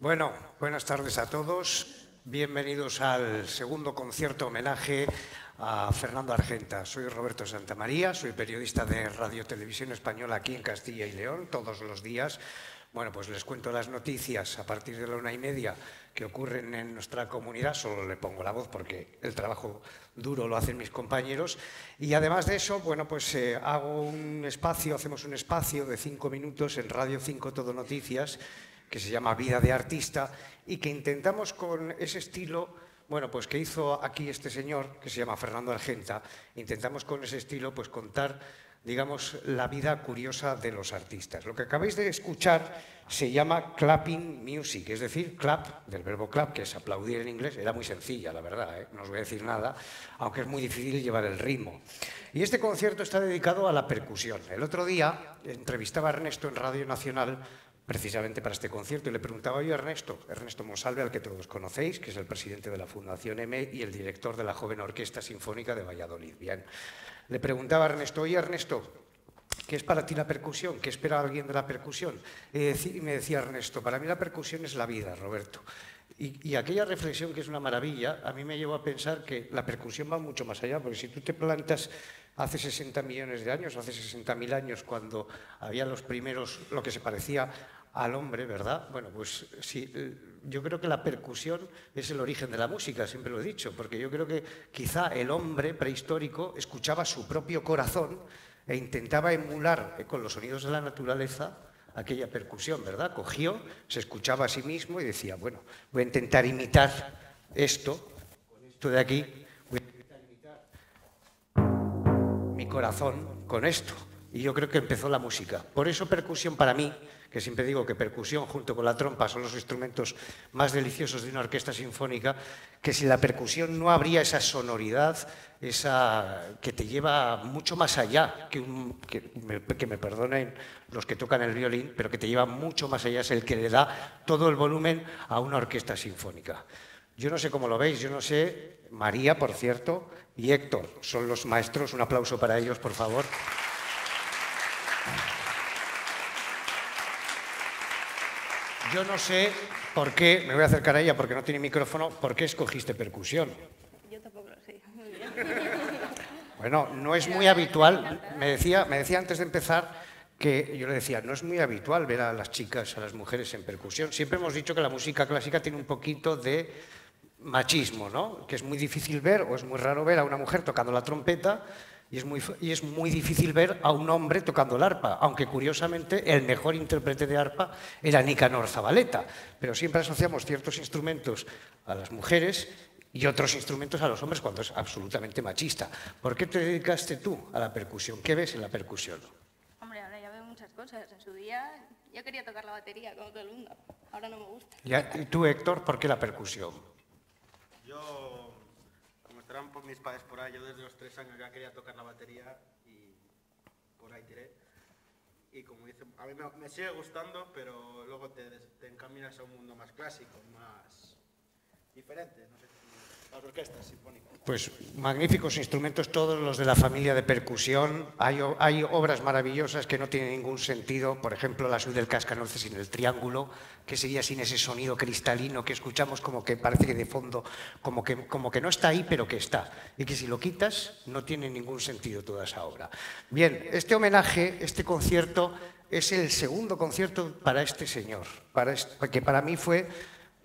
Bueno, buenas tardes a todos. Bienvenidos al segundo concierto homenaje a Fernando Argenta. Soy Roberto Santamaría, soy periodista de Radio Televisión Española aquí en Castilla y León todos los días. Bueno, pues les cuento las noticias a partir de la una y media que ocurren en nuestra comunidad. Solo le pongo la voz porque el trabajo duro lo hacen mis compañeros. Y además de eso, bueno, pues eh, hago un espacio, hacemos un espacio de cinco minutos en Radio 5 Todo Noticias que se llama Vida de Artista y que intentamos con ese estilo, bueno, pues que hizo aquí este señor, que se llama Fernando Argenta, intentamos con ese estilo pues contar, digamos, la vida curiosa de los artistas. Lo que acabáis de escuchar se llama clapping music, es decir, clap, del verbo clap, que es aplaudir en inglés, era muy sencilla, la verdad, ¿eh? no os voy a decir nada, aunque es muy difícil llevar el ritmo. Y este concierto está dedicado a la percusión. El otro día entrevistaba a Ernesto en Radio Nacional precisamente para este concierto y le preguntaba yo a Ernesto, Ernesto Monsalve, al que todos conocéis, que es el presidente de la Fundación M y el director de la Joven Orquesta Sinfónica de Valladolid. Bien, le preguntaba a Ernesto, oye Ernesto, ¿qué es para ti la percusión? ¿Qué espera alguien de la percusión? Y me decía Ernesto, para mí la percusión es la vida, Roberto. Y, aquella reflexión que es una maravilla, a mí me llevó a pensar que la percusión va mucho más allá, porque si tú te plantas hace 60 millones de años, hace 60.000 años, cuando había los primeros, lo que se parecía al hombre, ¿verdad? Bueno, pues sí, yo creo que la percusión es el origen de la música, siempre lo he dicho, porque yo creo que quizá el hombre prehistórico escuchaba su propio corazón e intentaba emular con los sonidos de la naturaleza aquella percusión, ¿verdad? Cogió, se escuchaba a sí mismo y decía, bueno, voy a intentar imitar esto, esto de aquí, voy a intentar imitar mi corazón con esto. Y yo creo que empezó la música. Por eso percusión para mí que siempre digo que percusión junto con la trompa son los instrumentos más deliciosos de una orquesta sinfónica, que sin la percusión no habría esa sonoridad, esa que te lleva mucho más allá, que, me, que me perdonen los que tocan el violín, pero que te lleva mucho más allá, es el que le da todo el volumen a una orquesta sinfónica. Yo no sé cómo lo veis, yo no sé, María, por cierto, y Héctor, son los maestros, un aplauso para ellos, por favor. Yo no sé por qué, me voy a acercar a ella porque no tiene micrófono, ¿por qué escogiste percusión? Yo tampoco lo sé. Bueno, no es muy habitual, me decía, me decía antes de empezar que yo le decía, no es muy habitual ver a las chicas, a las mujeres en percusión. Siempre hemos dicho que la música clásica tiene un poquito de machismo, ¿no? Que es muy difícil ver o es muy raro ver a una mujer tocando la trompeta y es, muy, y es muy difícil ver a un hombre tocando el arpa, aunque curiosamente el mejor intérprete de arpa era Nicanor Zabaleta. Pero siempre asociamos ciertos instrumentos a las mujeres y otros instrumentos a los hombres cuando es absolutamente machista. ¿Por qué te dedicaste tú a la percusión? ¿Qué ves en la percusión? Hombre, ahora ya veo muchas cosas. En su día yo quería tocar la batería como todo el mundo. Ahora no me gusta. ¿Y tú, Héctor, por qué la percusión? Por mis padres por ahí. Yo desde los tres años ya quería tocar la batería y por ahí tiré. Y como dice, a mí me, sigue gustando, pero luego te, te, encaminas a un mundo más clásico, más diferente. No sé Pues magníficos instrumentos, todos los de la familia de percusión. Hay, hay obras maravillosas que no tienen ningún sentido, por ejemplo, la suite del cascanueces sin el triángulo, que sería sin ese sonido cristalino que escuchamos como que parece que de fondo, como que, como que no está ahí, pero que está. Y que si lo quitas, no tiene ningún sentido toda esa obra. Bien, este homenaje, este concierto, es el segundo concierto para este señor, para que para mí fue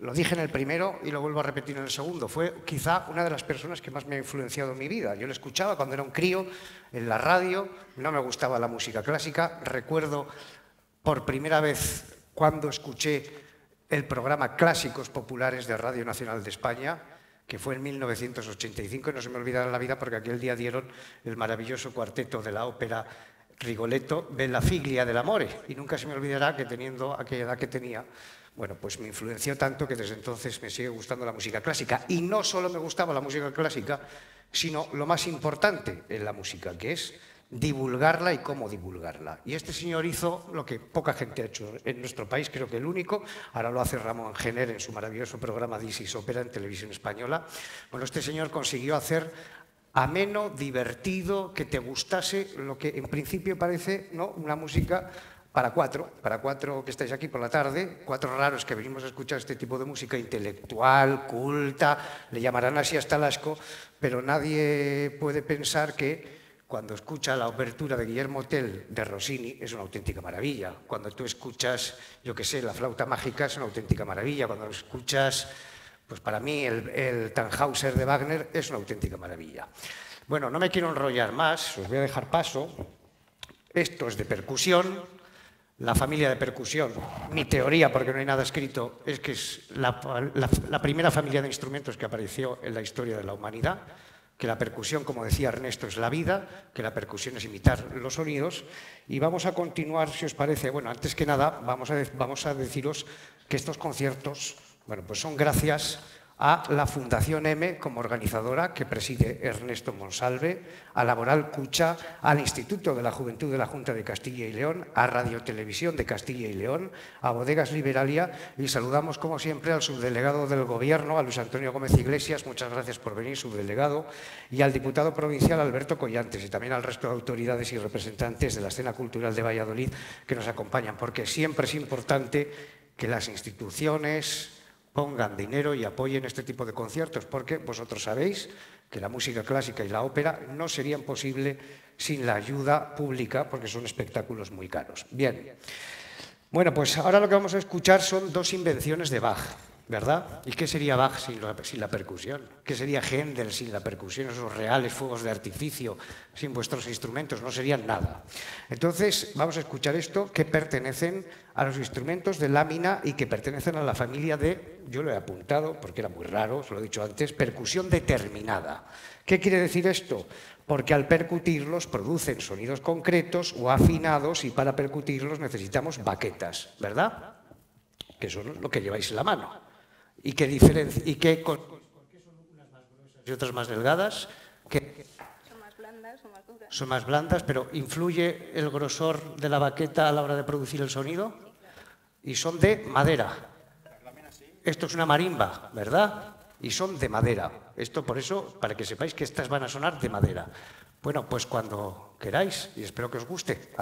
lo dije en el primero y lo vuelvo a repetir en el segundo. Fue quizá una de las personas que más me ha influenciado en mi vida. Yo lo escuchaba cuando era un crío en la radio, no me gustaba la música clásica. Recuerdo por primera vez cuando escuché el programa Clásicos Populares de Radio Nacional de España, que fue en 1985, y no se me olvidará la vida porque aquel día dieron el maravilloso cuarteto de la ópera Rigoletto, la Figlia del Amore, y nunca se me olvidará que teniendo aquella edad que tenía, bueno, pues me influenció tanto que desde entonces me sigue gustando la música clásica. Y no solo me gustaba la música clásica, sino lo más importante en la música, que es divulgarla y cómo divulgarla. Y este señor hizo lo que poca gente ha hecho en nuestro país, creo que el único, ahora lo hace Ramón Gener en su maravilloso programa Disis Ópera en televisión española. Bueno, este señor consiguió hacer ameno, divertido, que te gustase lo que en principio parece ¿no? una música para cuatro, para cuatro que estáis aquí por la tarde, cuatro raros que venimos a escuchar este tipo de música intelectual, culta, le llamarán así hasta el asco, pero nadie puede pensar que cuando escucha la apertura de Guillermo Tell de Rossini es una auténtica maravilla. Cuando tú escuchas, yo qué sé, la flauta mágica es una auténtica maravilla. Cuando escuchas, pues para mí el, el Tannhauser de Wagner es una auténtica maravilla. Bueno, no me quiero enrollar más, os voy a dejar paso. Esto es de percusión, la familia de percusión. Mi teoría, porque no hay nada escrito, es que es la, primera familia de instrumentos que apareció en la historia de la humanidad que la percusión, como decía Ernesto, es la vida, que la percusión es imitar los sonidos. Y vamos a continuar, si os parece, bueno, antes que nada, vamos a, vamos a deciros que estos conciertos, bueno, pues son gracias a la Fundación M como organizadora que preside Ernesto Monsalve, a Laboral Cucha, al Instituto de la Juventud de la Junta de Castilla y León, a Radio Televisión de Castilla y León, a Bodegas Liberalia y saludamos como siempre al subdelegado del Gobierno, a Luis Antonio Gómez Iglesias, muchas gracias por venir, subdelegado, y al diputado provincial Alberto Collantes y también al resto de autoridades y representantes de la escena cultural de Valladolid que nos acompañan, porque siempre es importante que las instituciones, pongan dinero y apoyen este tipo de conciertos, porque vosotros sabéis que la música clásica y la ópera no serían posibles sin la ayuda pública, porque son espectáculos muy caros. Bien, bueno, pues ahora lo que vamos a escuchar son dos invenciones de Bach. ¿Verdad? ¿Y qué sería Bach sin la, percusión? ¿Qué sería Händel sin la percusión? Esos reales fuegos de artificio sin vuestros instrumentos no serían nada. Entonces, vamos a escuchar esto que pertenecen a los instrumentos de lámina y que pertenecen a la familia de, yo lo he apuntado porque era muy raro, os lo he dicho antes, percusión determinada. ¿Qué quiere decir esto? Porque al percutirlos producen sonidos concretos o afinados y para percutirlos necesitamos baquetas, ¿verdad? Que son lo que lleváis en la mano. ¿Y diferencia? ¿Y qué, con, por qué son unas más gruesas y otras más delgadas? ¿Qué? Son más blandas, son más duras. Son más blandas, pero ¿influye el grosor de la baqueta a la hora de producir el sonido? Y son de madera. Esto es una marimba, ¿verdad? Y son de madera. Esto por eso, para que sepáis que estas van a sonar de madera. Bueno, pues cuando queráis, y espero que os guste.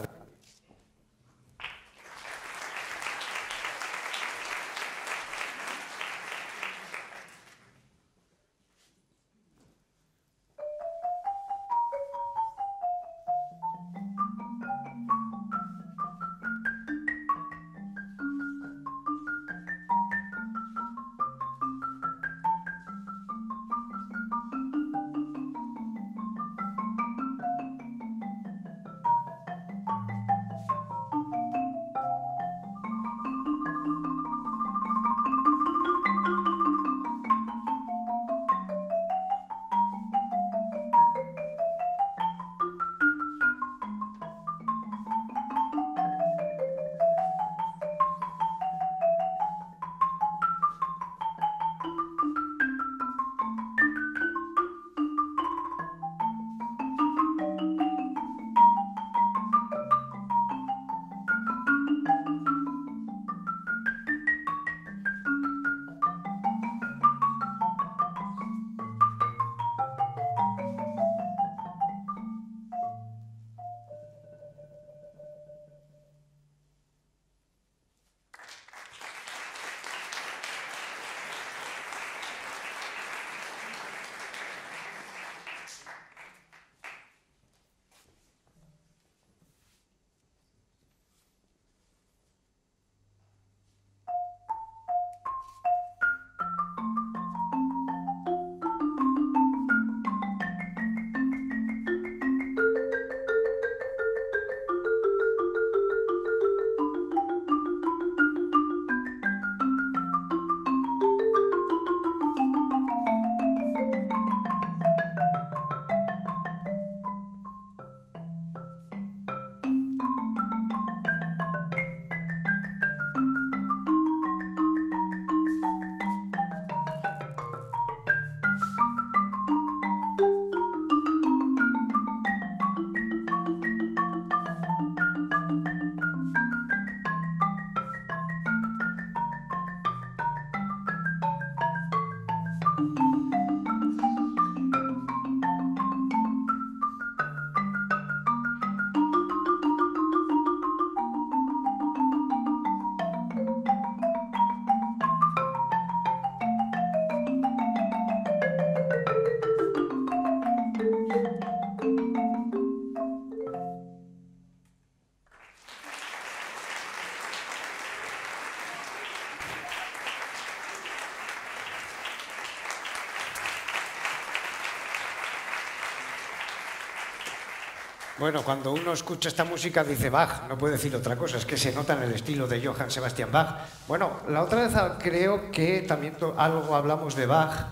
Bueno, cuando uno escucha esta música dice Bach, no puede decir otra cosa, es que se nota en el estilo de Johann Sebastian Bach. Bueno, la otra vez creo que también algo hablamos de Bach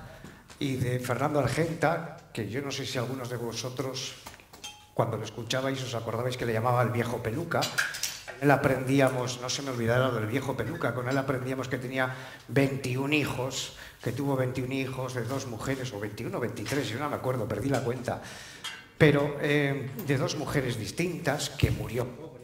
y de Fernando Argenta, que yo no sé si algunos de vosotros, cuando lo escuchabais, os acordabais que le llamaba el viejo peluca. Él aprendíamos, no se me olvidara del viejo peluca, con él aprendíamos que tenía 21 hijos, que tuvo 21 hijos de dos mujeres, o 21 o 23, yo no me acuerdo, perdí la cuenta pero eh, de dos mujeres distintas, que murió pobre,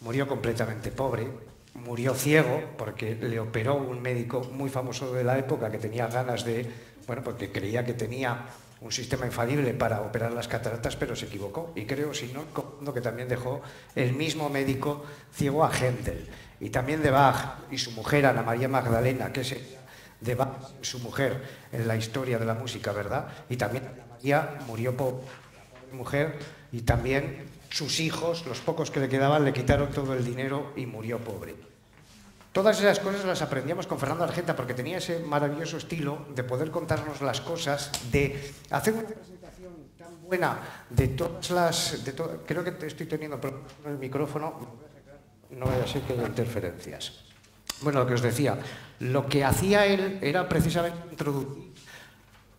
murió completamente pobre, murió ciego porque le operó un médico muy famoso de la época que tenía ganas de, bueno, porque creía que tenía un sistema infalible para operar las cataratas, pero se equivocó. Y creo, si no, que también dejó el mismo médico ciego a Händel. Y también de Bach y su mujer, Ana María Magdalena, que es de Bach, su mujer en la historia de la música, ¿verdad? Y también Ana María murió pobre mujer y también sus hijos, los pocos que le quedaban, le quitaron todo el dinero y murió pobre. Todas esas cosas las aprendíamos con Fernando Argenta porque tenía ese maravilloso estilo de poder contarnos las cosas, de hacer una presentación tan buena de todas las... De creo que estoy teniendo el micrófono, no voy a ser que haya interferencias. Bueno, lo que os decía, lo que hacía él era precisamente introducir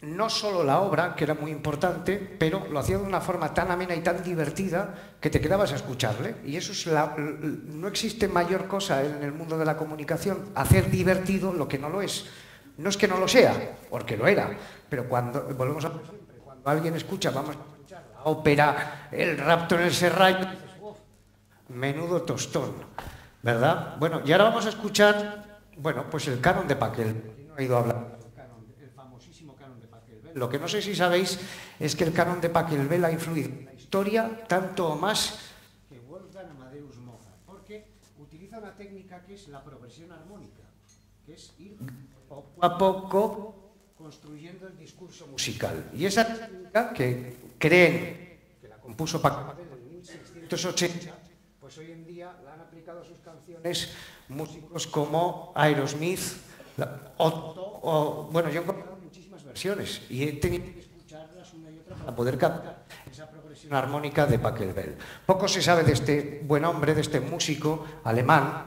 no solo la obra, que era muy importante, pero lo hacía de una forma tan amena y tan divertida que te quedabas a escucharle. Y eso es la, no existe mayor cosa en el mundo de la comunicación, hacer divertido lo que no lo es. No es que no lo sea, porque lo era, pero cuando, volvemos a cuando alguien escucha, vamos a escuchar la ópera, el rapto en el serrallo, menudo tostón, ¿verdad? Bueno, y ahora vamos a escuchar, bueno, pues el canon de Paquel. No ido a hablar lo que no sé si sabéis es que el canon de Pachelbel ha influido en la historia tanto o más que Wolfgang Amadeus Mozart, porque utiliza una técnica que es la progresión armónica, que es ir poco a poco construyendo el discurso musical. Y esa técnica que creen que la compuso Pachelbel en 1680, pues hoy en día la han aplicado a sus canciones músicos como Aerosmith, o, o bueno, yo y he tenido que escucharlas una y otra para poder captar esa progresión armónica de Pachelbel. Poco se sabe de este buen hombre, de este músico alemán,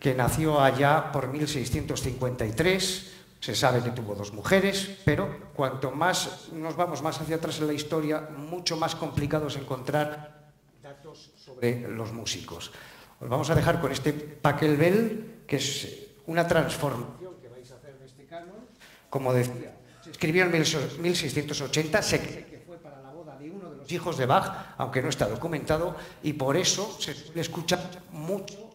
que nació allá por 1653. Se sabe que tuvo dos mujeres, pero cuanto más nos vamos más hacia atrás en la historia, mucho más complicado es encontrar datos sobre los músicos. Os vamos a dejar con este Pachelbel, que es una transformación que vais a hacer de este canon, como decía, escribió en 1680, se cree que fue para la boda de uno de los hijos de Bach, aunque no está documentado, y por eso se le escucha mucho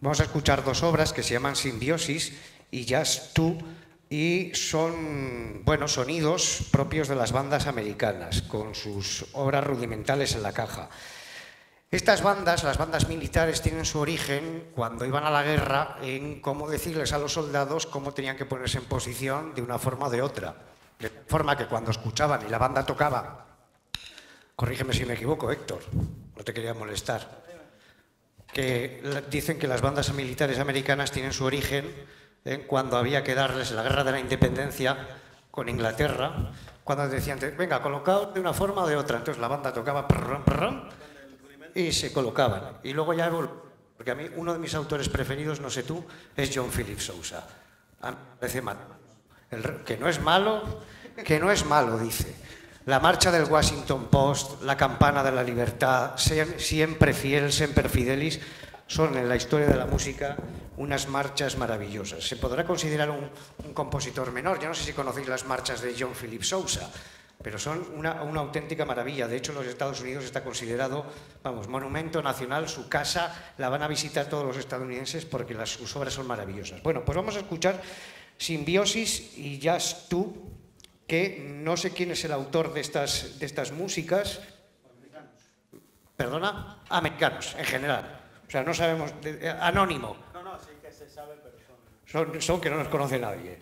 Vamos a escuchar dos obras que se llaman Simbiosis y Just Two y son, bueno, sonidos propios de las bandas americanas, con sus obras rudimentales en la caja. Estas bandas, las bandas militares, tienen su origen cuando iban a la guerra en cómo decirles a los soldados cómo tenían que ponerse en posición de una forma o de otra. De forma que cuando escuchaban y la banda tocaba, corrígeme si me equivoco, Héctor, no te quería molestar, que dicen que las bandas militares americanas tienen su origen en cuando había que darles la guerra de la independencia con Inglaterra, cuando decían, venga, colocaos de una forma o de otra. Entonces la banda tocaba y se colocaban. Y luego ya porque a mí uno de mis autores preferidos, no sé tú, es John Philip Sousa. A mí me parece mal. que no es malo, que no es malo, dice. La marcha del Washington Post, la campana de la libertad, siempre fiel, siempre fidelis, son en la historia de la música unas marchas maravillosas. Se podrá considerar un, compositor menor. Yo no sé si conocéis las marchas de John Philip Sousa pero son una, auténtica maravilla. De hecho, los Estados Unidos está considerado, vamos, monumento nacional, su casa, la van a visitar todos los estadounidenses porque sus obras son maravillosas. Bueno, pues vamos a escuchar Simbiosis y Just Tú, que no sé quién es el autor de estas, de estas músicas. Americanos. ¿Perdona? Americanos, en general. O sea, no sabemos, de, anónimo. No, no, sí que se sabe, pero son... Son, son que no nos conoce nadie.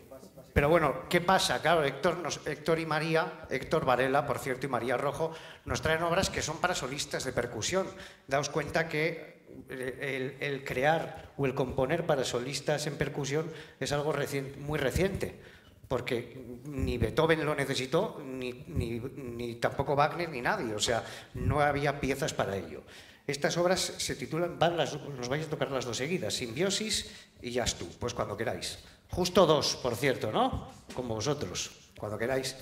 Pero bueno, ¿qué pasa? Claro, Héctor, Héctor y María, Héctor Varela, por cierto, y María Rojo, nos traen obras que son para solistas de percusión. Daos cuenta que eh, el, crear o el componer para solistas en percusión es algo muy reciente, porque ni Beethoven lo necesitó, ni, tampoco Wagner, ni nadie. O sea, no había piezas para ello. Estas obras se titulan, van las, nos vais a tocar las dos seguidas, Simbiosis y Ya tú, pues cuando queráis. Justo dos, por cierto, ¿no? Como vosotros, cuando queráis.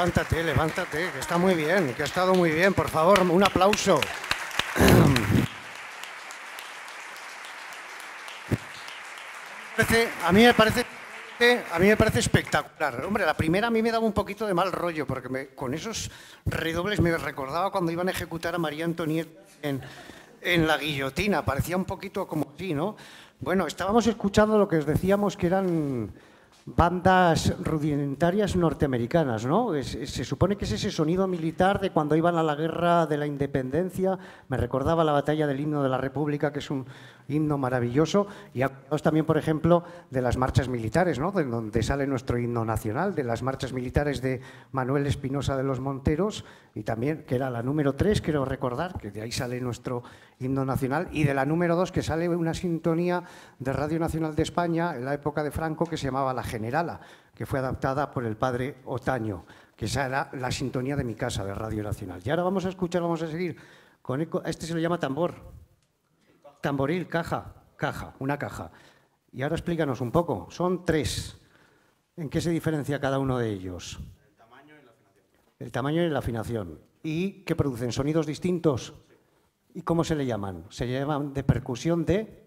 Levántate, levántate, que está muy bien, que ha estado muy bien. Por favor, un aplauso. A mí me parece, espectacular. Hombre, la primera a mí me daba un poquito de mal rollo, porque con esos redobles me recordaba cuando iban a ejecutar a María Antonieta en, en la guillotina. Parecía un poquito como así, ¿no? Bueno, estábamos escuchando lo que os decíamos que eran bandas rudimentarias norteamericanas, ¿no? se supone que es ese sonido militar de cuando iban a la guerra de la independencia. Me recordaba la batalla del himno de la República, que es un himno maravilloso. Y hablamos también, por ejemplo, de las marchas militares, ¿no? De donde sale nuestro himno nacional, de las marchas militares de Manuel Espinosa de los Monteros, y también, que era la número 3, quiero recordar, que de ahí sale nuestro himno nacional, y de la número 2, que sale una sintonía de Radio Nacional de España en la época de Franco, que se llamaba La Generala, que fue adaptada por el padre Otaño, que esa era la sintonía de mi casa, de Radio Nacional. Y ahora vamos a escuchar, vamos a seguir con este se lo llama tambor. Tamboril, caja, caja, una caja. Y ahora explícanos un poco. Son tres. ¿En qué se diferencia cada uno de ellos? El tamaño y la afinación. Y la afinación. ¿Y qué producen? ¿Sonidos distintos? ¿Y cómo se le llaman? Se llaman de percusión de...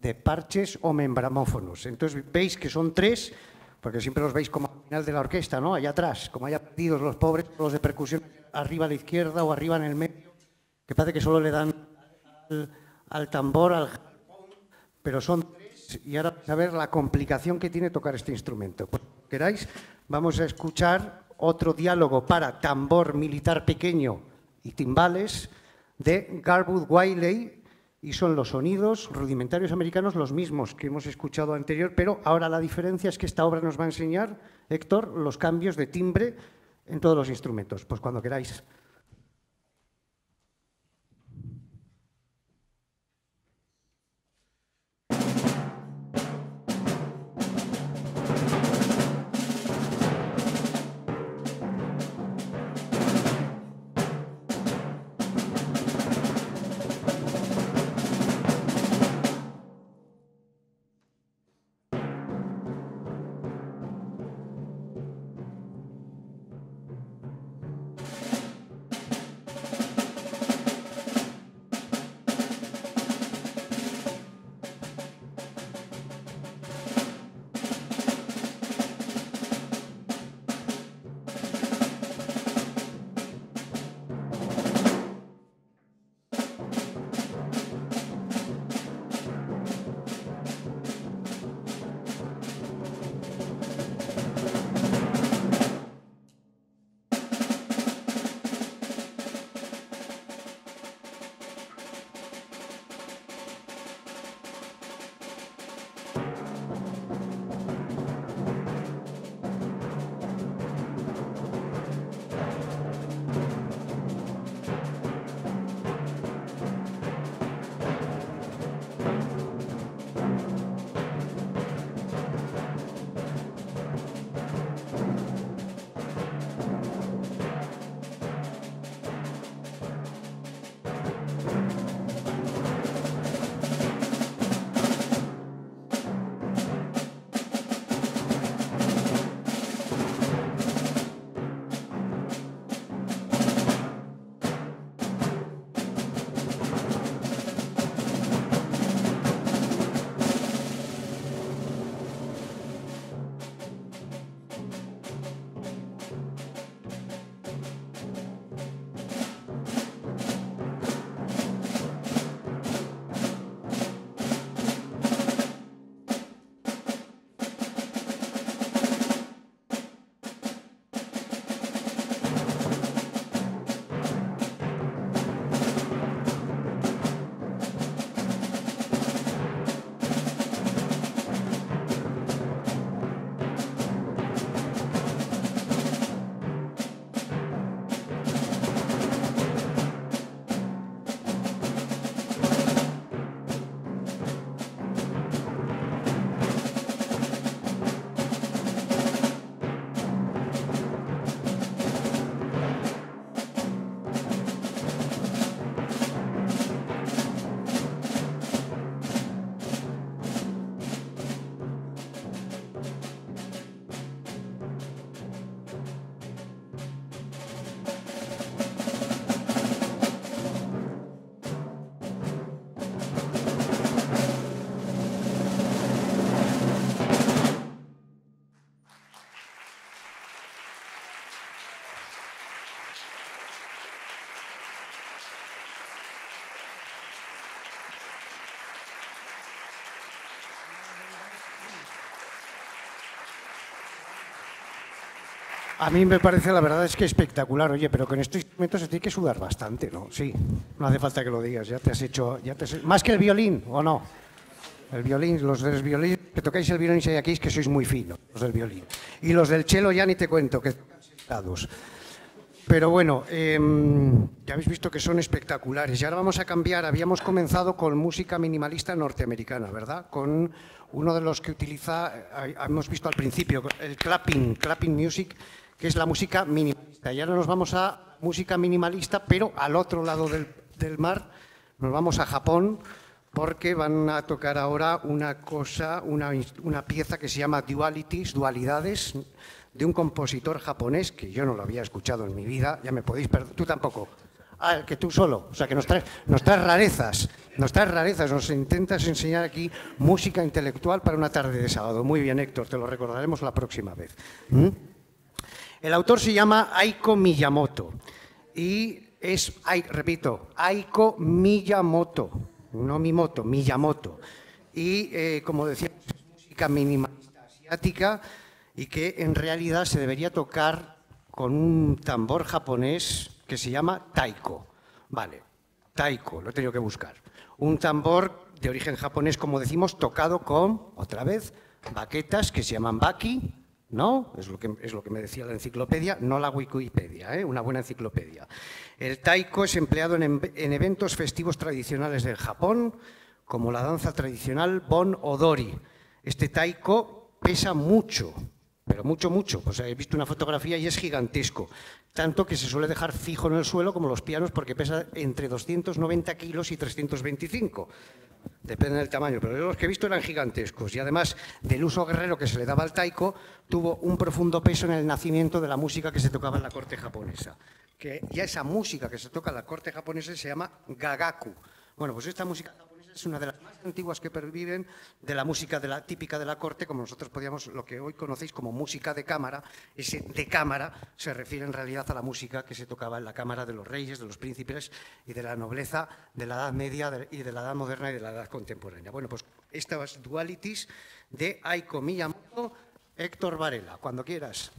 De parches o membranófonos. Membramófonos. Entonces veis que son tres, porque siempre los veis como al final de la orquesta, ¿no? Allá atrás, como haya perdidos los pobres, los de percusión arriba a la izquierda o arriba en el medio, que parece que solo le dan al, tambor, al pero son tres, y ahora a ver la complicación que tiene tocar este instrumento. Pues, queráis, vamos a escuchar otro diálogo para tambor militar pequeño y timbales de Garwood Wiley, y son los sonidos rudimentarios americanos los mismos que hemos escuchado anterior, pero ahora la diferencia es que esta obra nos va a enseñar, Héctor, los cambios de timbre en todos los instrumentos. Pues cuando queráis. A mí me parece, la verdad es que espectacular, oye, pero con estos instrumentos se tiene que sudar bastante, ¿no? Sí, no hace falta que lo digas, ya te has hecho, ya te has- más que el violín, ¿o no? El violín, los del violín, que tocáis el violín si aquí es que sois muy finos, los del violín. Y los del cello ya ni te cuento, que tocan sentados. Pero bueno, em, ya habéis visto que son espectaculares. Y ahora vamos a cambiar. Habíamos comenzado con música minimalista norteamericana, ¿verdad? Con uno de los que utiliza, eh, hemos visto al principio, el clapping, clapping music, que es la música minimalista. Y ahora nos vamos a música minimalista, pero al otro lado del, mar, nos vamos a Japón, porque van a tocar ahora una cosa, una, una pieza que se llama Dualities, Dualidades, de un compositor japonés que yo no lo había escuchado en mi vida, ya me podéis perdonar, tú tampoco. Ah, que tú solo, o sea que nos traes, nos traes rarezas, nos traes rarezas, nos intentas enseñar aquí música intelectual para una tarde de sábado. Muy bien, Héctor, te lo recordaremos la próxima vez. ¿Mm? El autor se llama Aiko Miyamoto y es, repito, Aiko Miyamoto, no Mimoto, Miyamoto. Y eh, como decíamos, es música minimalista asiática y que en realidad se debería tocar con un tambor japonés que se llama taiko. Vale, taiko, lo he tenido que buscar. Un tambor de origen japonés, como decimos, tocado con, otra vez, baquetas que se llaman baki, ¿no? Es lo que, es lo que me decía la enciclopedia, no la Wikipedia, ¿eh? una buena enciclopedia. El taiko es empleado en, en- en eventos festivos tradicionales del Japón, como la danza tradicional Bon Odori. Este taiko pesa mucho, pero mucho, mucho. Pues he visto una fotografía y es gigantesco. Tanto que se suele dejar fijo en el suelo como los pianos porque pesa entre 290 kilos y 325. Depende del tamaño, pero los que he visto eran gigantescos. Y además del uso guerrero que se le daba al taiko, tuvo un profundo peso en el nacimiento de la música que se tocaba en la corte japonesa. Que ya esa música que se toca en la corte japonesa se llama gagaku. Bueno, pues esta música es una de las más antiguas que perviven de la música de la, típica de la corte, como nosotros podíamos, lo que hoy conocéis como música de cámara, ese de cámara se refiere en realidad a la música que se tocaba en la cámara de los reyes, de los príncipes y de la nobleza de la Edad Media y de la Edad Moderna y de la Edad Contemporánea. Bueno, pues estas dualities de Aiko Miyamoto, Héctor Varela, cuando quieras.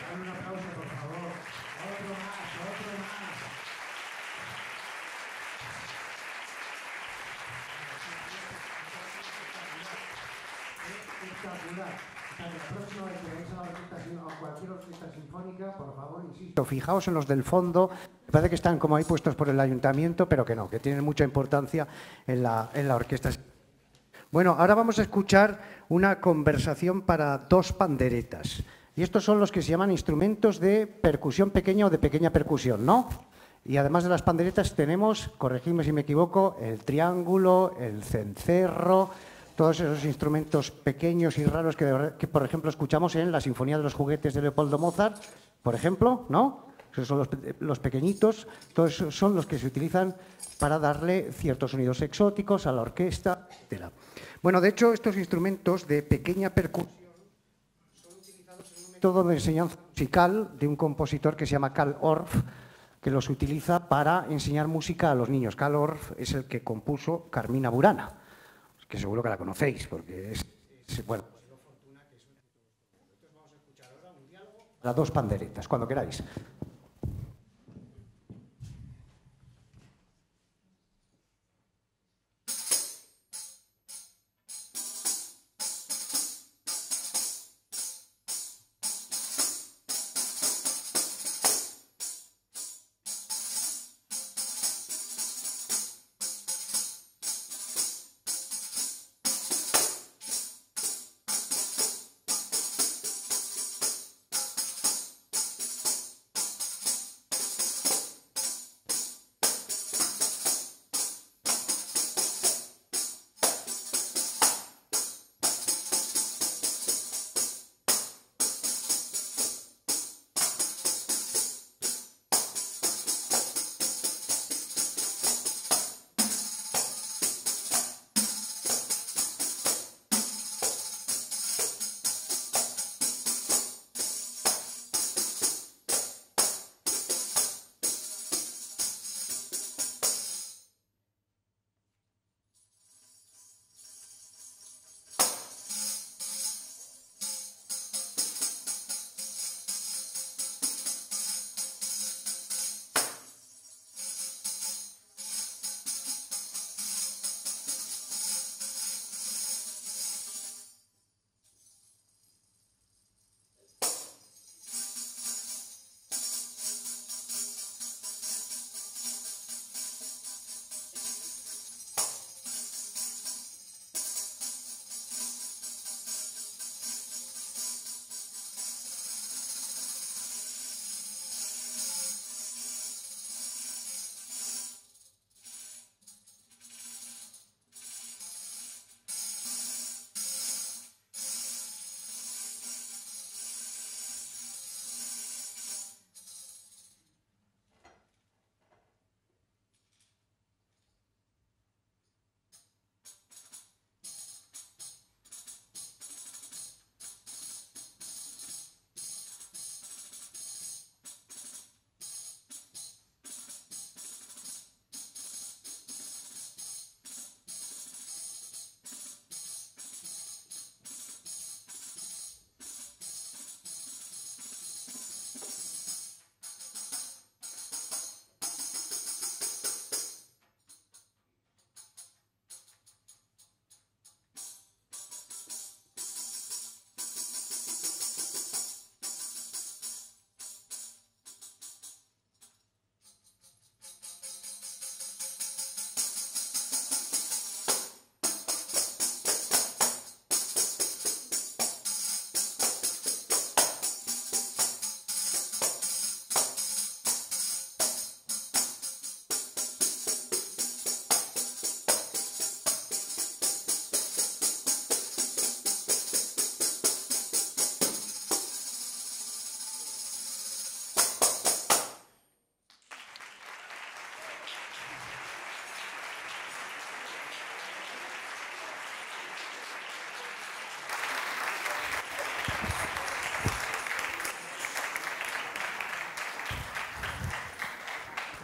Dale un aplauso, por favor. Otro más, otro más. Espectacular. La próxima vez que a la orquesta, a cualquier orquesta sinfónica, por favor, insisto, fijaos en los del fondo. Me parece que están como ahí puestos por el ayuntamiento, pero que no, que tienen mucha importancia en la, en la orquesta. Bueno, ahora vamos a escuchar una conversación para dos panderetas. Y estos son los que se llaman instrumentos de percusión pequeña o de pequeña percusión, ¿no? Y además de las panderetas tenemos, corregidme si me equivoco, el triángulo, el cencerro, todos esos instrumentos pequeños y raros que, que, por ejemplo, escuchamos en la Sinfonía de los Juguetes de Leopoldo Mozart, por ejemplo, ¿no? Son los, pe- los pequeñitos, todos son los que se utilizan para darle ciertos sonidos exóticos a la orquesta, etc. Bueno, de hecho, estos instrumentos de pequeña percusión método de enseñanza musical de un compositor que se llama Karl Orff, que los utiliza para enseñar música a los niños. Karl Orff es el que compuso Carmina Burana, que seguro que la conocéis, porque es, es- bueno. Las dos panderetas, cuando queráis.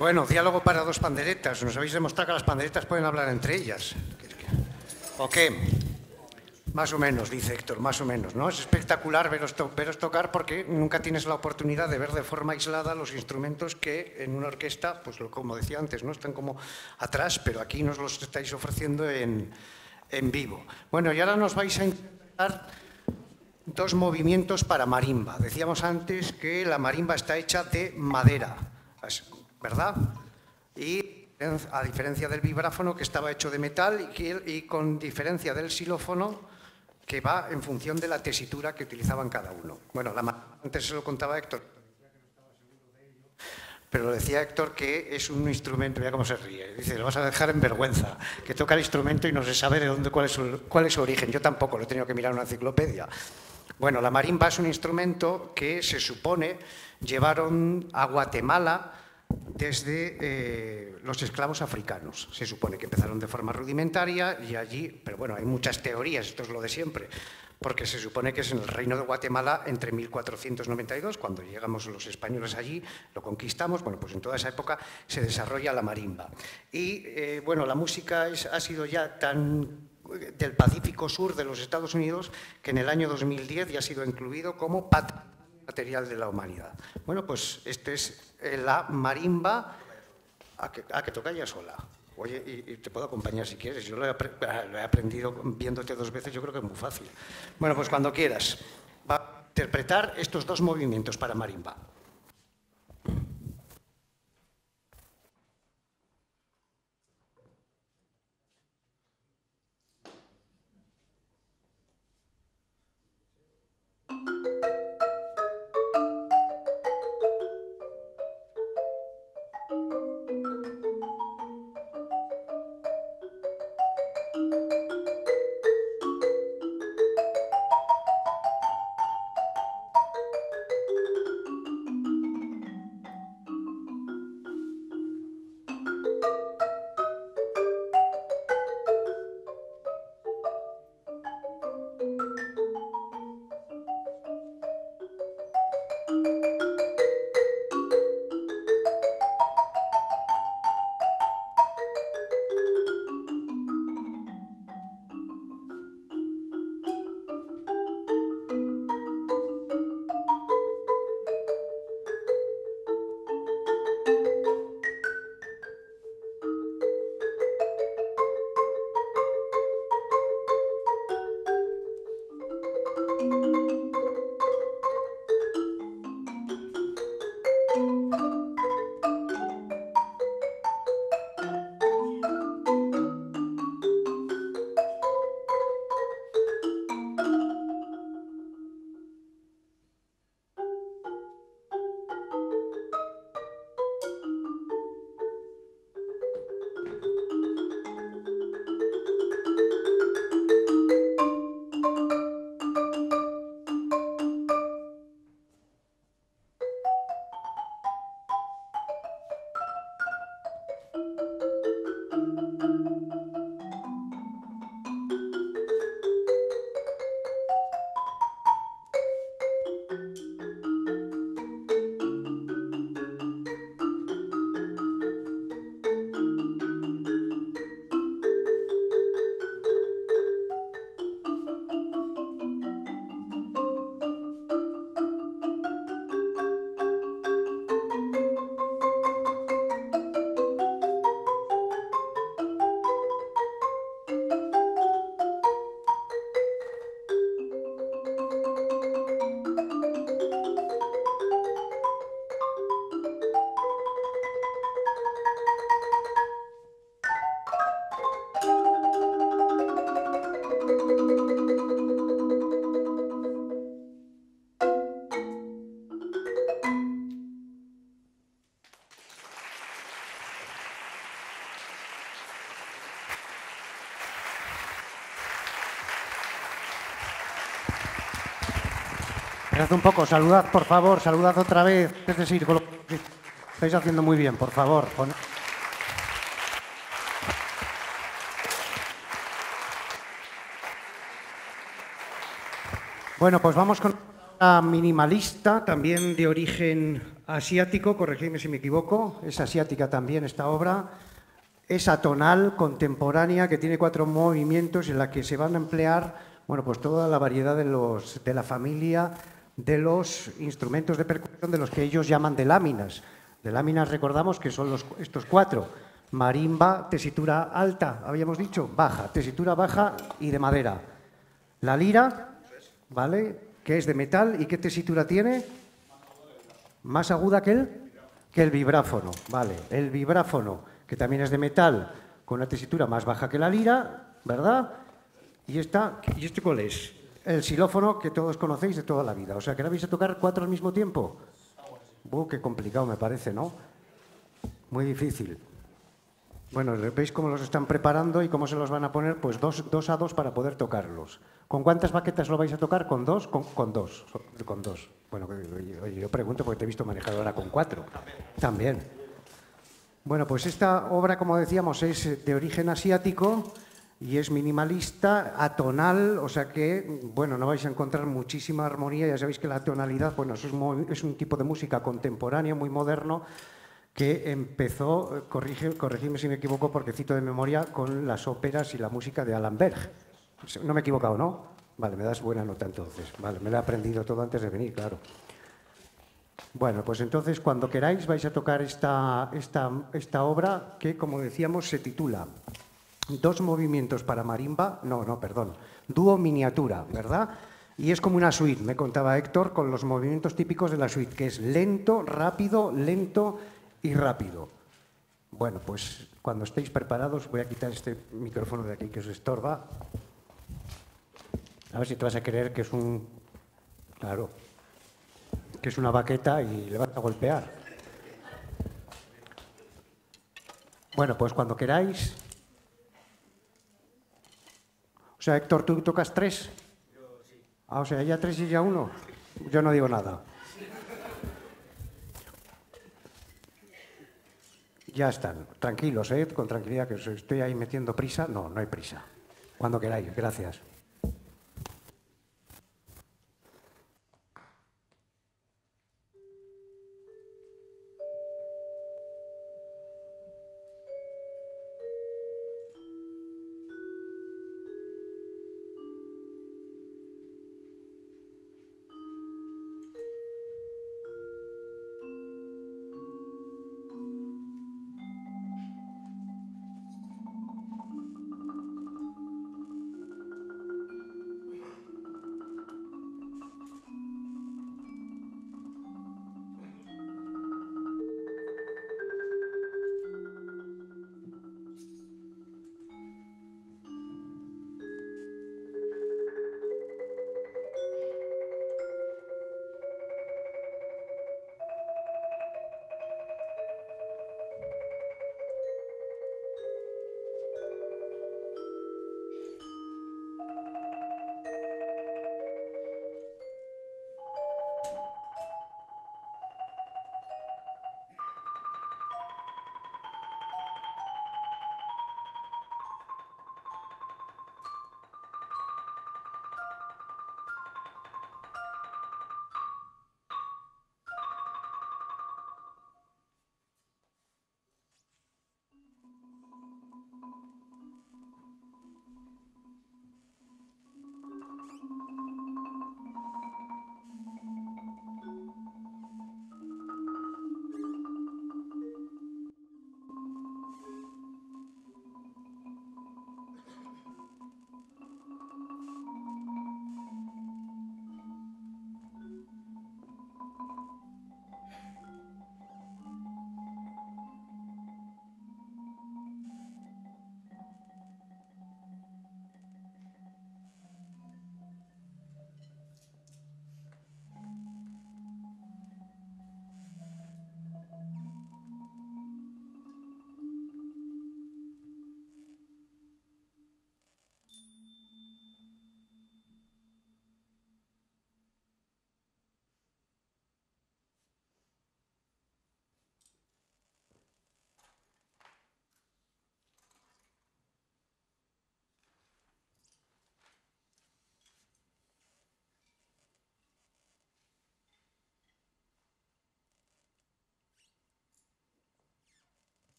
Bueno, diálogo para dos panderetas. Nos habéis demostrado que las panderetas pueden hablar entre ellas. ¿O qué? Más o menos, dice Héctor, más o menos. ¿no? Es espectacular veros, tocar porque nunca tienes la oportunidad de ver de forma aislada los instrumentos que en una orquesta, pues como decía antes, ¿no? están como atrás, pero aquí nos los estáis ofreciendo en, en vivo. Bueno, y ahora nos vais a intentar dos movimientos para marimba. Decíamos antes que la marimba está hecha de madera. ¿Verdad? Y a diferencia del vibráfono que estaba hecho de metal y, con diferencia del xilófono que va en función de la tesitura que utilizaban cada uno. Bueno, antes se lo contaba Héctor, pero decía Héctor que es un instrumento, mira cómo se ríe, dice, lo vas a dejar en vergüenza, que toca el instrumento y no se sabe de dónde, cuál es su, cuál es su origen. Yo tampoco, lo he tenido que mirar en una enciclopedia. Bueno, la marimba es un instrumento que se supone llevaron a Guatemala desde eh, los esclavos africanos. Se supone que empezaron de forma rudimentaria y allí, pero bueno, hay muchas teorías, esto es lo de siempre, porque se supone que es en el reino de Guatemala entre 1492, cuando llegamos los españoles allí, lo conquistamos, bueno, pues en toda esa época se desarrolla la marimba. Y eh, bueno, la música ha sido ya tan del Pacífico Sur de los Estados Unidos que en el año 2010 ya ha sido incluido como patrimonio material de la humanidad. Bueno, pues este es eh, la marimba a que, a que toca ella sola. Oye, y, te puedo acompañar si quieres. Yo he, lo he, aprendido viéndote dos veces, yo creo que es muy fácil. Bueno, pues cuando quieras. Va a interpretar estos dos movimientos para marimba. Un poco, saludad por favor, saludad otra vez. Es decir, estáis haciendo muy bien, por favor. Bueno, pues vamos con una minimalista, también de origen asiático, corregidme si me equivoco, es asiática también esta obra, es atonal, contemporánea, que tiene cuatro movimientos en la que se van a emplear bueno, pues toda la variedad de la familia de los instrumentos de percusión de los que ellos llaman de láminas. De láminas recordamos que son los, estos cuatro. Marimba, tesitura alta, habíamos dicho, baja, tesitura baja y de madera. La lira, ¿vale? Que es de metal y qué tesitura tiene? Más aguda que el, que el vibráfono, ¿vale? El vibráfono, que también es de metal, con una tesitura más baja que la lira, ¿verdad? Y, esta, ¿y este cuál es? El xilófono que todos conocéis de toda la vida. O sea, que ahora vais a tocar cuatro al mismo tiempo. Uh, qué complicado me parece, ¿no? Muy difícil. Bueno, ¿veis cómo los están preparando y cómo se los van a poner? Pues dos, dos a dos para poder tocarlos. ¿Con cuántas baquetas lo vais a tocar? ¿Con dos? Con, con dos. Con dos. Bueno, yo pregunto porque te he visto manejar ahora con cuatro. También. Bueno, pues esta obra, como decíamos, es de origen asiático y es minimalista, atonal, o sea que, bueno, no vais a encontrar muchísima armonía, ya sabéis que la tonalidad, bueno, es, es un tipo de música contemporáneo, muy moderno, que empezó, corrige, corregidme si me equivoco porque cito de memoria, con las óperas y la música de Alan Berg. No me he equivocado, ¿no? Vale, me das buena nota entonces. Vale, me lo he aprendido todo antes de venir, claro. Bueno, pues entonces cuando queráis vais a tocar esta, esta, esta obra que, como decíamos, se titula Dos movimientos para marimba, no, no, perdón, dúo miniatura, ¿verdad? Y es como una suite, me contaba Héctor, con los movimientos típicos de la suite, que es lento, rápido, lento y rápido. Bueno, pues cuando estéis preparados voy a quitar este micrófono de aquí que os estorba. A ver si te vas a creer que es un... Claro, que es una baqueta y le vas a golpear. Bueno, pues cuando queráis. O sea, Héctor, ¿tú tocas tres? Yo sí. Ah, o sea, ya tres y ya uno. Yo no digo nada. Ya están, tranquilos, ¿eh? con tranquilidad, que os estoy ahí metiendo prisa. No, no hay prisa. Cuando queráis, gracias.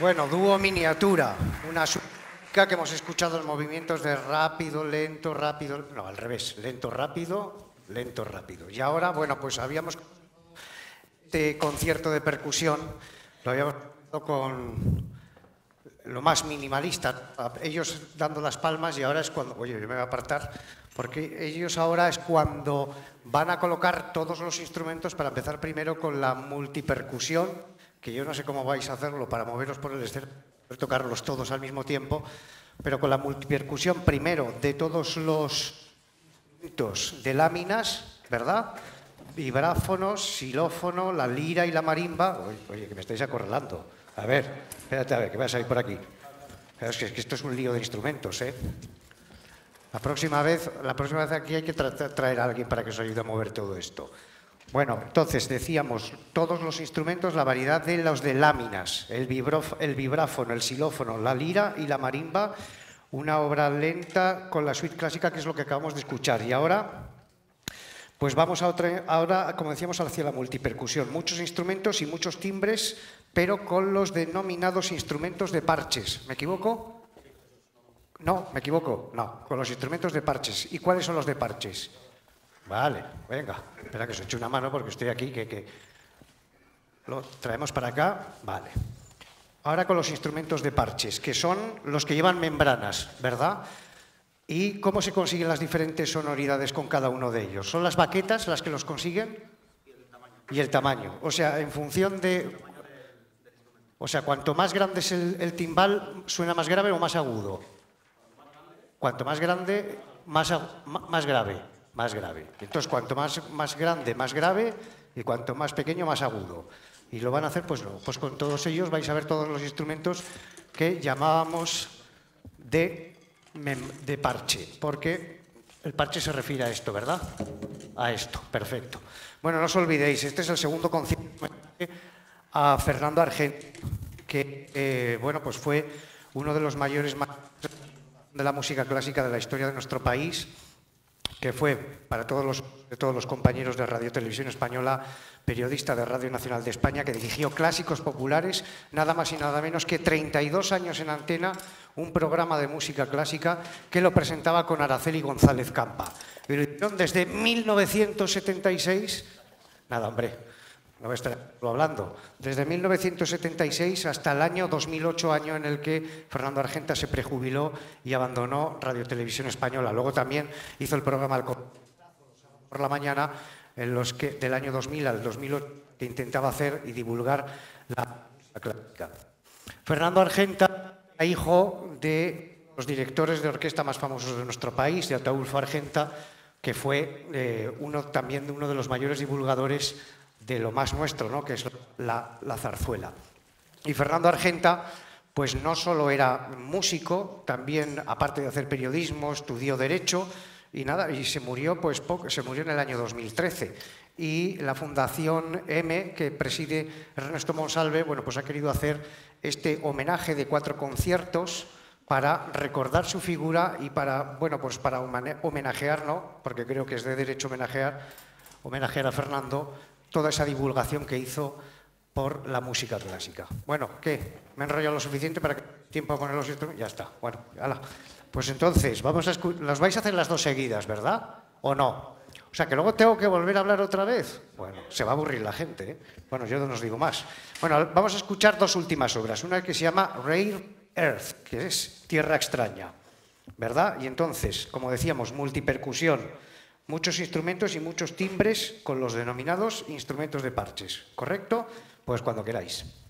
Bueno, dúo miniatura, una que hemos escuchado en movimientos de rápido, lento, rápido, no, al revés, lento, rápido, lento, rápido. Y ahora, bueno, pues habíamos este concierto de percusión, lo habíamos con lo más minimalista, ellos dando las palmas y ahora es cuando, oye, yo me voy a apartar, porque ellos ahora es cuando van a colocar todos los instrumentos para empezar primero con la multipercusión, que yo no sé cómo vais a hacerlo para moveros por el escenario, tocarlos todos al mismo tiempo, pero con la multipercusión primero de todos los de láminas, ¿verdad? Vibráfonos, xilófono, la lira y la marimba. Oye, que me estáis acorralando. A ver, espérate a ver, que voy a salir por aquí. Es que, esto es un lío de instrumentos, ¿eh? La próxima vez, la próxima vez aquí hay que traer a alguien para que os ayude a mover todo esto. Bueno, entonces decíamos, todos los instrumentos, la variedad de los de láminas, el, el vibráfono, el xilófono, la lira y la marimba, una obra lenta con la suite clásica, que es lo que acabamos de escuchar. Y ahora, pues vamos a otra, ahora, como decíamos, hacia la multipercusión. Muchos instrumentos y muchos timbres pero con los denominados instrumentos de parches. ¿Me equivoco? No, me equivoco. No, con los instrumentos de parches. ¿Y cuáles son los de parches? Vale, venga. Espera que os eche una mano porque estoy aquí, que, que... Lo traemos para acá. Vale. Ahora con los instrumentos de parches, que son los que llevan membranas, ¿verdad? ¿Y cómo se consiguen las diferentes sonoridades con cada uno de ellos? ¿Son las baquetas las que los consiguen? Y el tamaño. O sea, en función de o sea, cuanto más grande es el, timbal, suena más grave o más agudo. Cuanto más grande, más, más grave, más grave. Entonces, cuanto más, grande, más grave, y cuanto más pequeño, más agudo. Y lo van a hacer, pues, pues con todos ellos vais a ver todos los instrumentos que llamábamos de, de parche, porque el parche se refiere a esto, ¿verdad? A esto, perfecto. Bueno, no os olvidéis, este es el segundo concierto a Fernando Argent, que eh, bueno, pues fue uno de los mayores de la música clásica de la historia de nuestro país, que fue para todos los, todos los compañeros de Radio Televisión Española, periodista de Radio Nacional de España, que dirigió clásicos populares, nada más y nada menos que 32 años en antena, un programa de música clásica que lo presentaba con Araceli González Campa. desde 1976, nada, hombre, no voy a estar hablando, desde 1976 hasta el año 2008, año en el que Fernando Argenta se prejubiló y abandonó Radio Televisión Española. Luego también hizo el programa por la mañana, en los que del año 2000 al 2008 que intentaba hacer y divulgar la clásica. Fernando Argenta era hijo de los directores de orquesta más famosos de nuestro país, de Ataulfo Argenta, que fue eh, también uno de los mayores divulgadores de lo más nuestro, ¿no? que es la, zarzuela. Y Fernando Argenta, pues no solo era músico, también, aparte de hacer periodismo, estudió Derecho y nada, y se murió, pues se murió en el año 2013. Y la Fundación M, que preside Ernesto Monsalve, bueno, pues ha querido hacer este homenaje de cuatro conciertos para recordar su figura y para, bueno, pues para homenajear, ¿no? porque creo que es de derecho homenajear, homenajear a Fernando toda esa divulgación que hizo por la música clásica. Bueno, ¿qué? ¿Me he enrollado lo suficiente para que tiempo a poner los? Ya está. Bueno, ala. Pues entonces, vamos a las vais a hacer las dos seguidas, ¿verdad? ¿O no? O sea, que luego tengo que volver a hablar otra vez. Bueno, se va a aburrir la gente. ¿eh? Bueno, yo no os digo más. Bueno, vamos a escuchar dos últimas obras. Una que se llama Rare Earth, que es Tierra extraña, ¿verdad? Y entonces, como decíamos, multipercusión muchos instrumentos y muchos timbres con los denominados instrumentos de parches. ¿Correcto? Pues cuando queráis.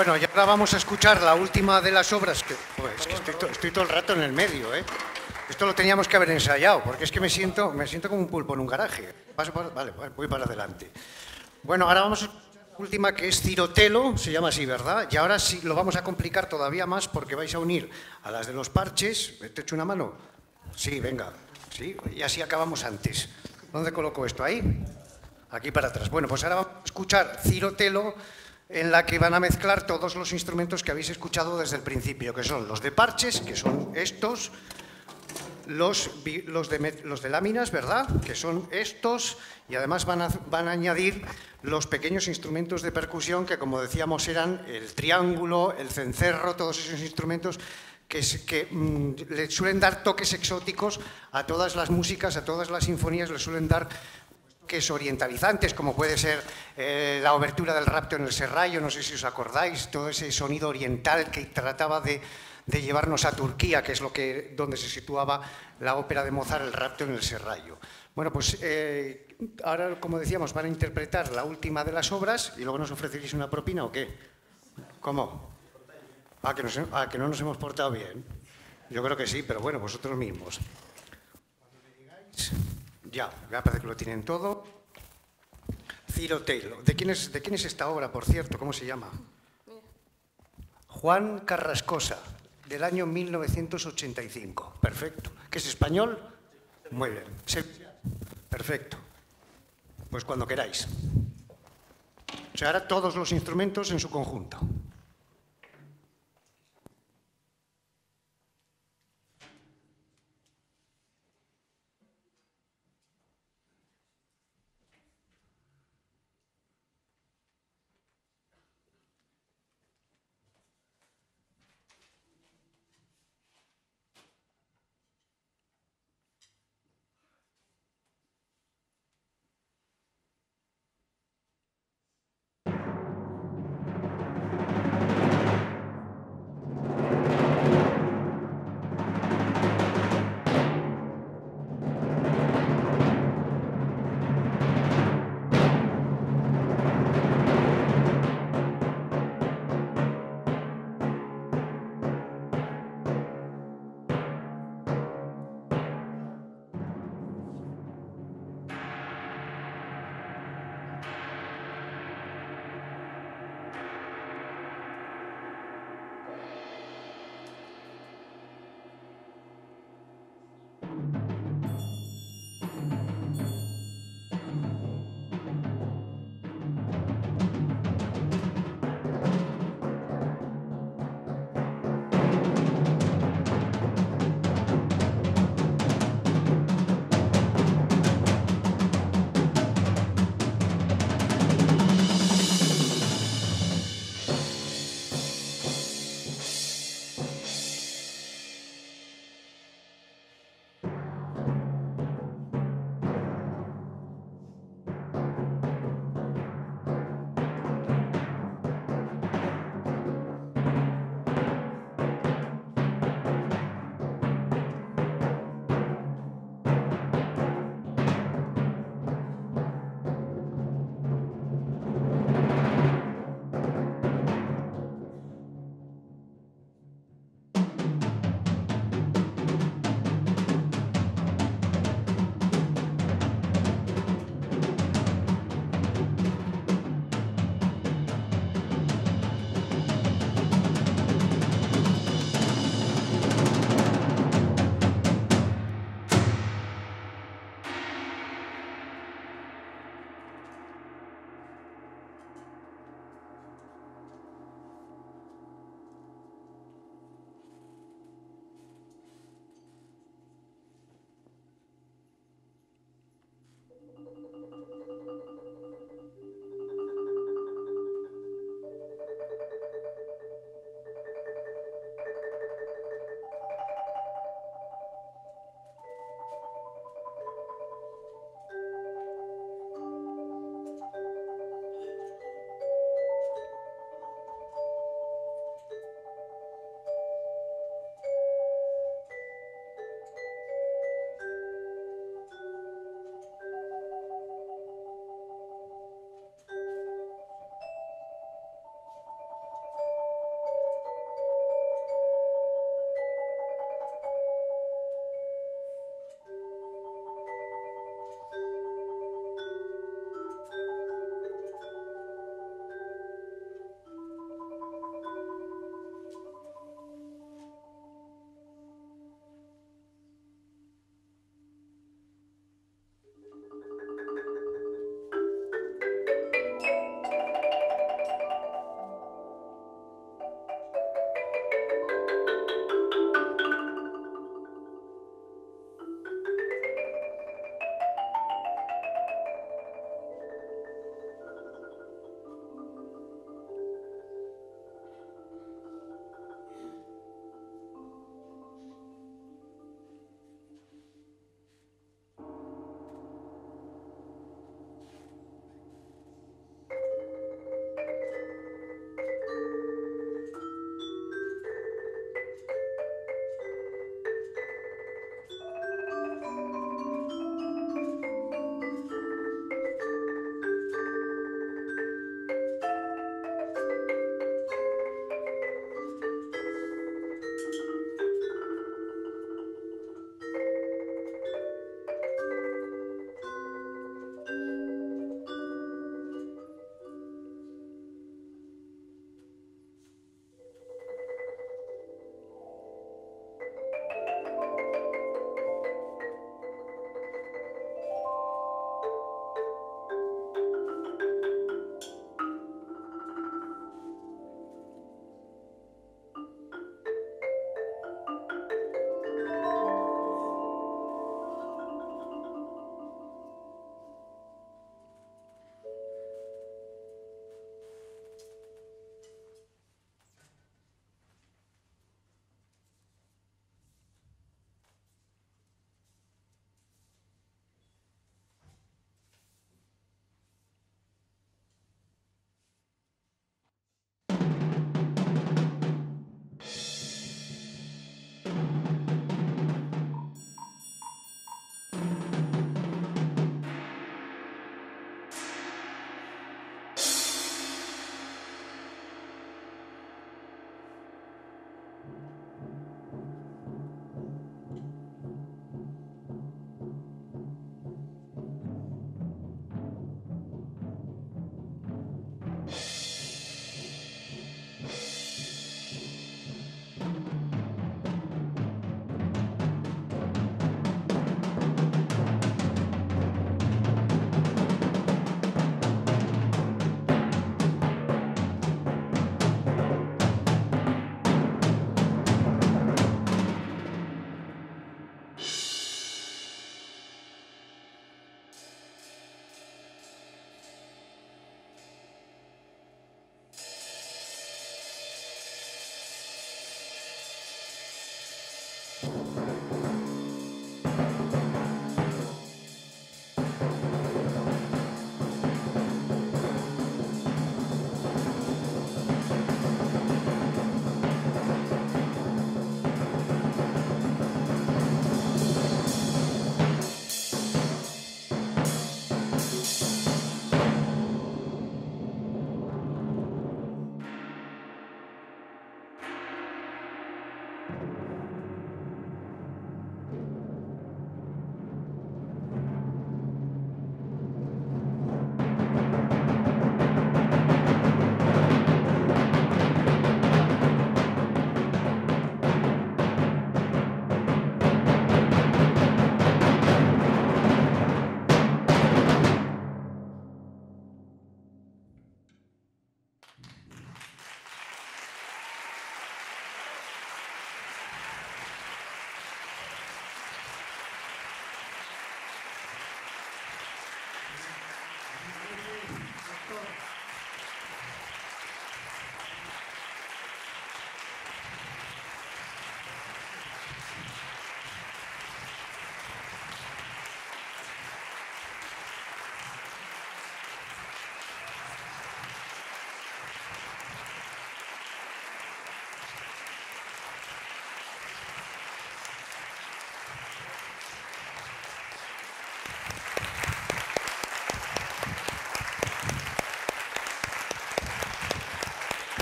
Bueno, y ahora vamos a escuchar la última de las obras que, pues, es que estoy, to- estoy todo el rato en el medio, ¿eh? Esto lo teníamos que haber ensayado, porque es que me siento, me siento como un pulpo en un garaje. Paso vale, vale, voy para adelante. Bueno, ahora vamos a escuchar la última que es Cirotelo, se llama así, ¿verdad? Y ahora sí lo vamos a complicar todavía más porque vais a unir a las de los parches. ¿Te echo una mano? Sí, venga. Sí, y así acabamos antes. ¿Dónde coloco esto? ¿Ahí? Aquí para atrás. Bueno, pues ahora vamos a escuchar Cirotelo, en la que van a mezclar todos los instrumentos que habéis escuchado desde el principio, que son los de parches, que son estos, los, de, láminas, ¿verdad? Que son estos, y además van a, añadir los pequeños instrumentos de percusión que, como decíamos, eran el triángulo, el cencerro, todos esos instrumentos que, mm, le suelen dar toques exóticos a todas las músicas, a todas las sinfonías, le suelen dar toques orientalizantes, como puede ser eh, la obertura del rapto en el Serrallo, no sé si os acordáis, todo ese sonido oriental que trataba de, llevarnos a Turquía, que es lo que, donde se situaba la ópera de Mozart, el rapto en el Serrallo. Bueno, pues eh, ahora, como decíamos, van a interpretar la última de las obras y luego nos ofreceréis una propina o qué? ¿Cómo? Ah, que, nos- ah, que no nos hemos portado bien. Yo creo que sí, pero bueno, vosotros mismos. Ya, ya parece que lo tienen todo. Ciro Taylor. ¿De quién, es, ¿De quién es esta obra, por cierto? ¿Cómo se llama? Juan Carrascosa, del año 1985. Perfecto. ¿Que es español? Muy bien. Se- Perfecto. Pues cuando queráis. O sea, ahora todos los instrumentos en su conjunto.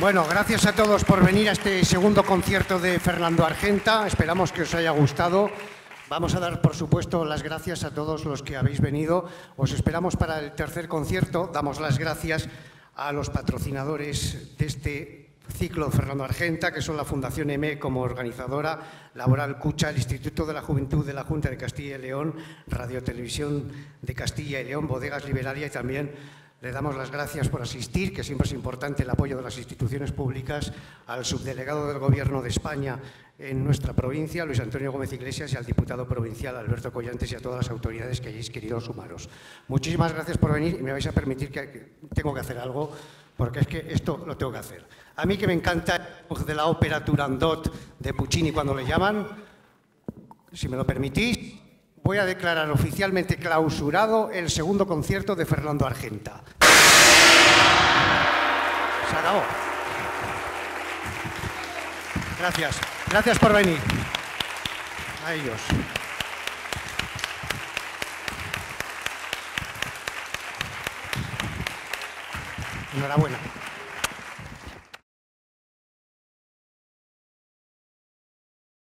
Bueno, gracias a todos por venir a este segundo concierto de Fernando Argenta. Esperamos que os haya gustado. Vamos a dar, por supuesto, las gracias a todos los que habéis venido. Os esperamos para el tercer concierto. Damos las gracias a los patrocinadores de este ciclo Fernando Argenta, que son la Fundación EME como organizadora, Laboral Cucha, el Instituto de la Juventud de la Junta de Castilla y León, Radio Televisión de Castilla y León, Bodegas Liberalia y también le damos las gracias por asistir, que siempre es importante el apoyo de las instituciones públicas, al subdelegado del Gobierno de España en nuestra provincia, Luis Antonio Gómez Iglesias, y al diputado provincial, Alberto Collantes, y a todas las autoridades que hayáis querido sumaros. Muchísimas gracias por venir y me vais a permitir que tengo que hacer algo, porque es que esto lo tengo que hacer. A mí que me encanta de la ópera Turandot de Puccini cuando le llaman, si me lo permitís, voy a declarar oficialmente clausurado el segundo concierto de Fernando Argenta. Se. Gracias. Gracias por venir. A ellos. Enhorabuena.